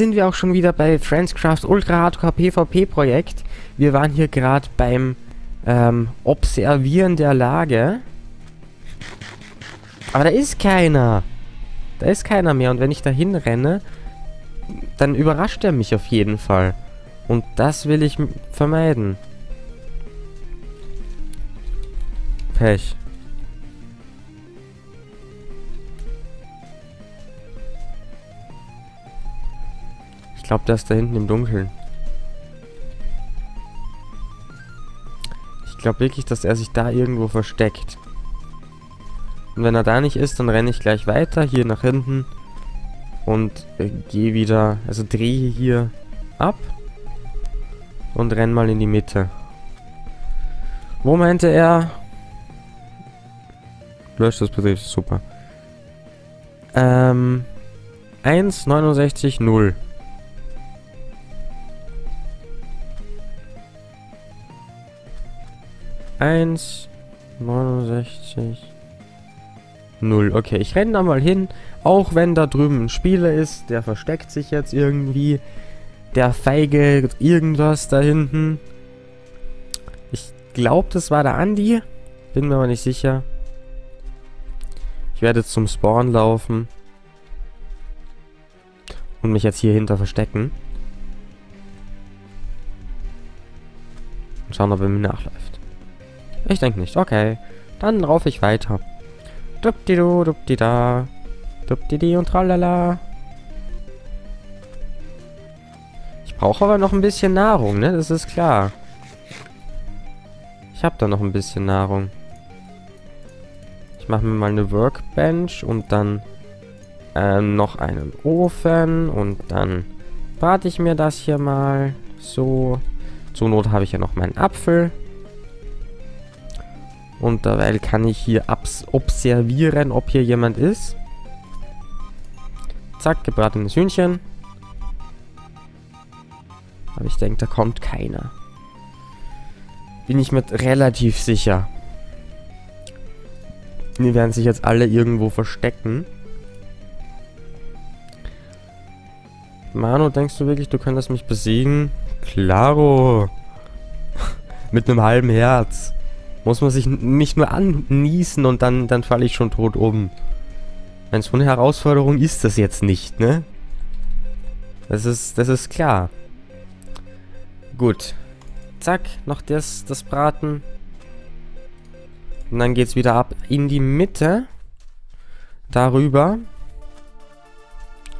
sind wir auch schon wieder bei Friendscraft Ultra Hardcore PvP Projekt. Wir waren hier gerade beim ähm, Observieren der Lage. Aber da ist keiner. Da ist keiner mehr. Und wenn ich da hinrenne, dann überrascht er mich auf jeden Fall. Und das will ich vermeiden. Pech. Glaube, der ist da hinten im Dunkeln. Ich glaube wirklich, dass er sich da irgendwo versteckt. Und wenn er da nicht ist, dann renne ich gleich weiter, hier nach hinten. Und äh, gehe wieder, also drehe hier ab. Und renn mal in die Mitte. Wo meinte er? Löscht das Betrieb, super. Ähm, 1,69, 0. Eins, 69, 0. Okay, ich renne da mal hin. Auch wenn da drüben ein Spieler ist, der versteckt sich jetzt irgendwie. Der feige irgendwas da hinten. Ich glaube, das war der Andi. Bin mir aber nicht sicher. Ich werde zum Spawn laufen. Und mich jetzt hier hinter verstecken. Und schauen, ob er mir nachläuft. Ich denke nicht. Okay. Dann laufe ich weiter. Dupdidu, dupdida. Dupdidi und tralala. Ich brauche aber noch ein bisschen Nahrung, ne? Das ist klar. Ich habe da noch ein bisschen Nahrung. Ich mache mir mal eine Workbench und dann äh, noch einen Ofen und dann brate ich mir das hier mal so. Zur Not habe ich ja noch meinen Apfel. Und dabei kann ich hier observieren, ob hier jemand ist. Zack, gebratenes Hühnchen. Aber ich denke, da kommt keiner. Bin ich mir relativ sicher. Die werden sich jetzt alle irgendwo verstecken. Manu, denkst du wirklich, du könntest mich besiegen? Klaro. Mit einem halben Herz. Muss man sich nicht nur anniesen und dann, dann falle ich schon tot um. Wenn so eine Herausforderung ist das jetzt nicht, ne? Das ist, das ist klar. Gut. Zack, noch das, das Braten. Und dann geht's wieder ab in die Mitte. Darüber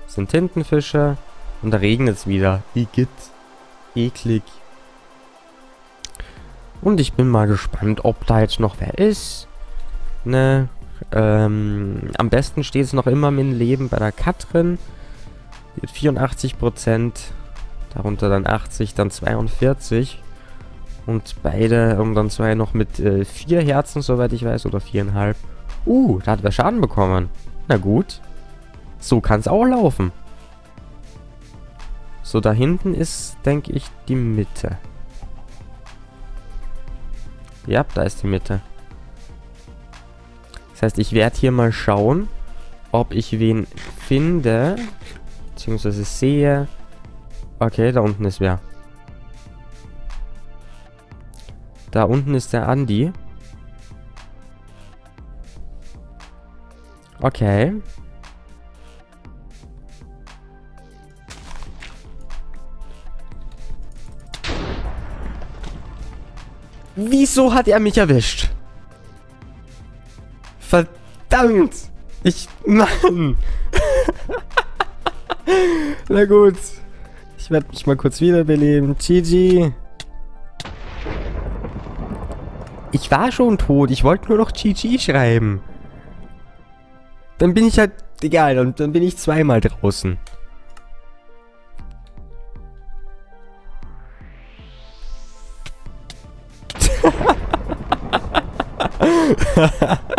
sind Tintenfische. Und da regnet es wieder. Igitt. Eklig. Und ich bin mal gespannt, ob da jetzt noch wer ist. Ne? Ähm, am besten steht es noch immer mit dem Leben bei der Katrin. Hat 84%. Darunter dann 80, dann 42. Und beide um dann zwei noch mit äh, vier Herzen, soweit ich weiß, oder viereinhalb. Uh, da hat wer Schaden bekommen. Na gut. So kann es auch laufen. So, da hinten ist, denke ich, die Mitte. Ja, da ist die Mitte. Das heißt, ich werde hier mal schauen, ob ich wen finde, beziehungsweise sehe. Okay, da unten ist wer. Da unten ist der Andi. Okay. Wieso hat er mich erwischt? Verdammt! Ich... Mann! Na gut. Ich werde mich mal kurz wiederbeleben. GG. Ich war schon tot. Ich wollte nur noch GG schreiben. Dann bin ich halt... Egal, und dann bin ich zweimal draußen.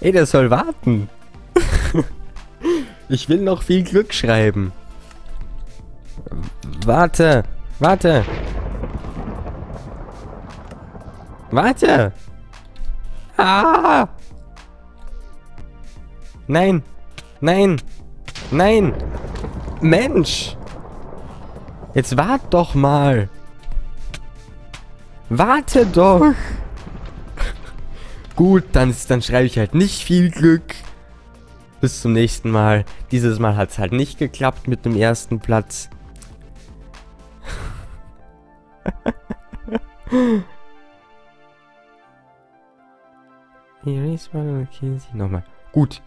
Ey, der soll warten. ich will noch viel Glück schreiben. Warte. Warte. Warte. Ah. Nein! Nein! Nein! Mensch! Jetzt wart doch mal! Warte doch! Gut, dann, dann schreibe ich halt nicht viel Glück. Bis zum nächsten Mal. Dieses Mal hat es halt nicht geklappt mit dem ersten Platz. Nochmal. Gut.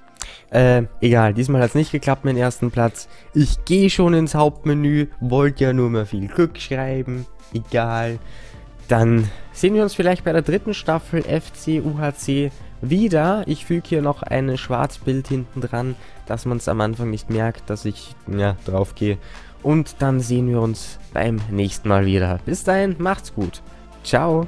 Äh, egal, diesmal hat es nicht geklappt mit dem ersten Platz. Ich gehe schon ins Hauptmenü, wollte ja nur mal viel Glück schreiben. Egal. Dann sehen wir uns vielleicht bei der dritten Staffel FC UHC wieder. Ich füge hier noch ein Schwarzbild hinten dran, dass man es am Anfang nicht merkt, dass ich ja, drauf gehe. Und dann sehen wir uns beim nächsten Mal wieder. Bis dahin, macht's gut. Ciao.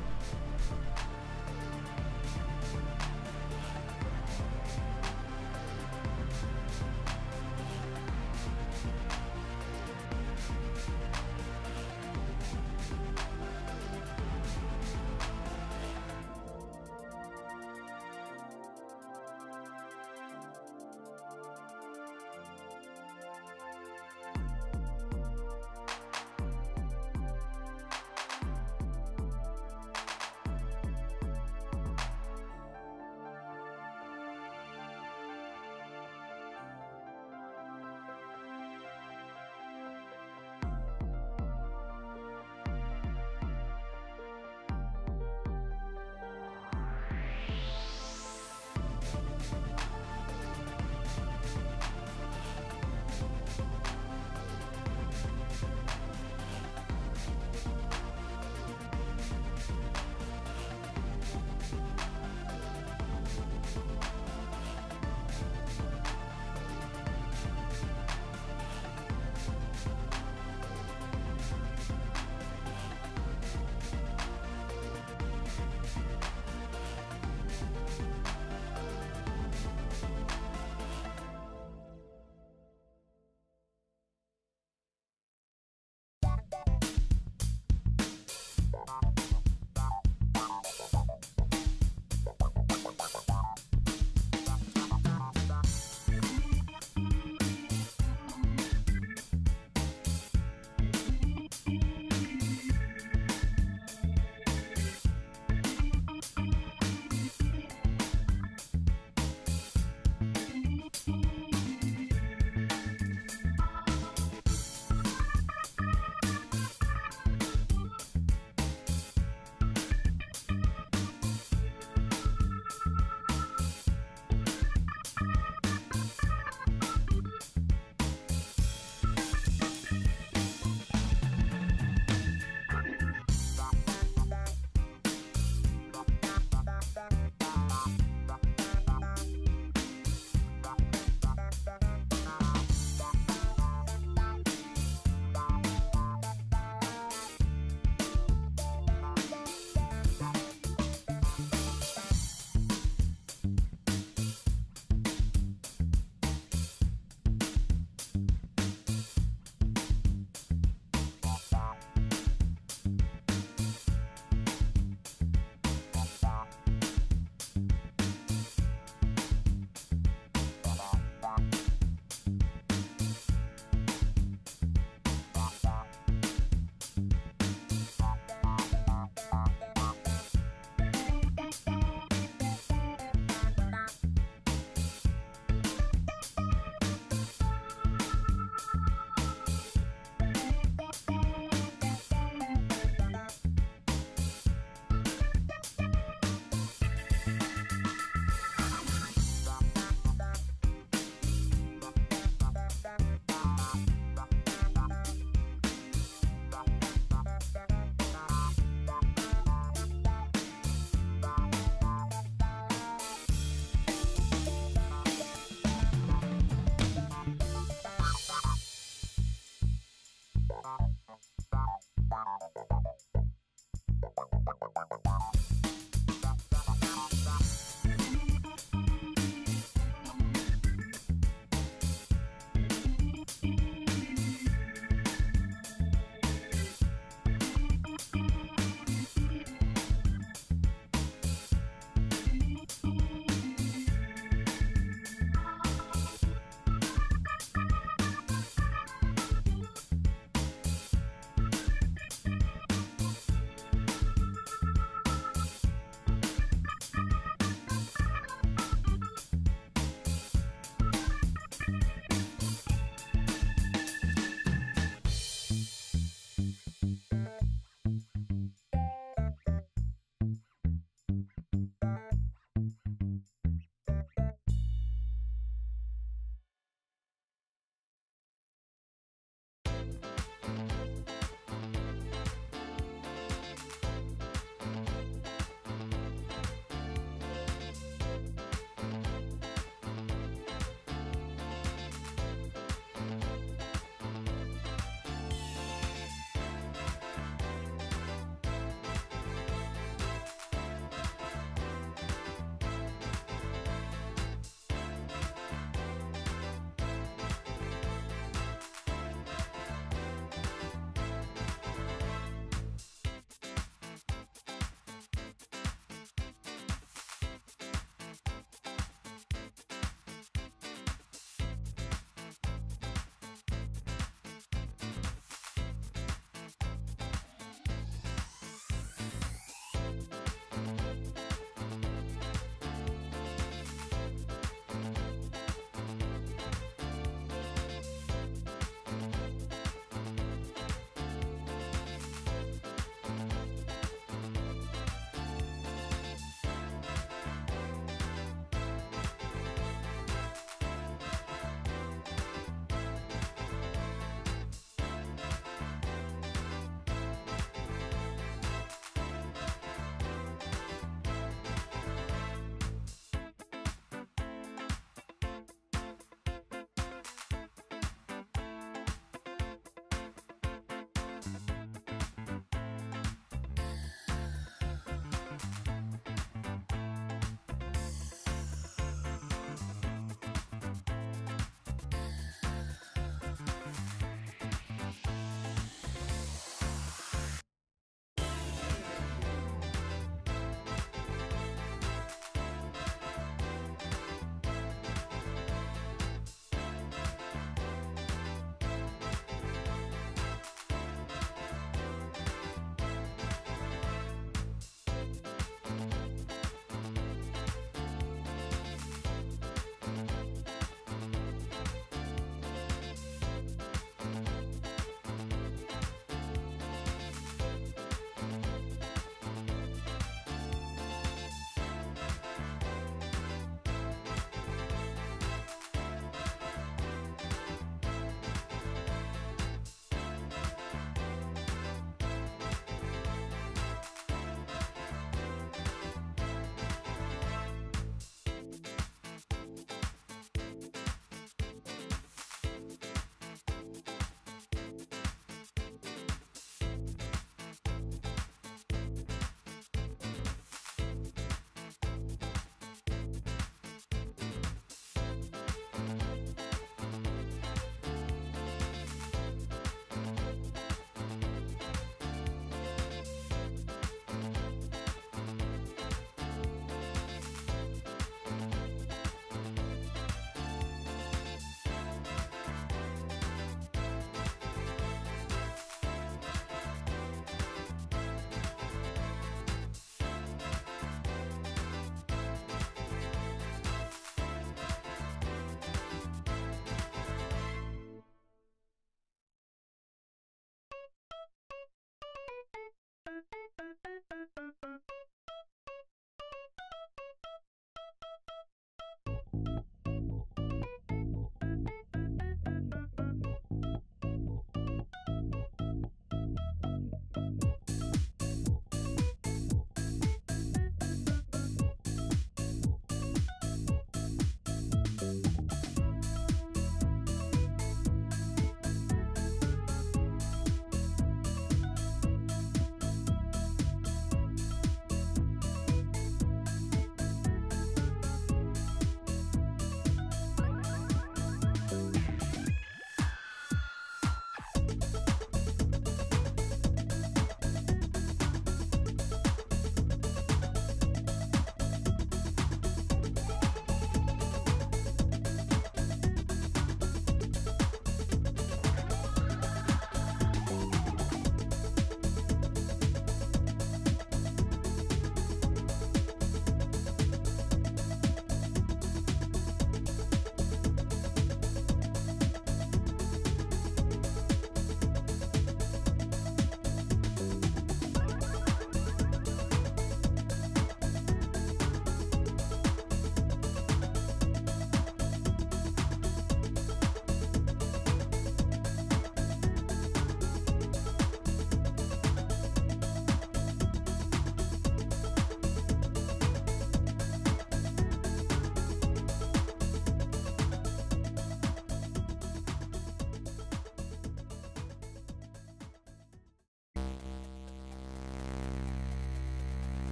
you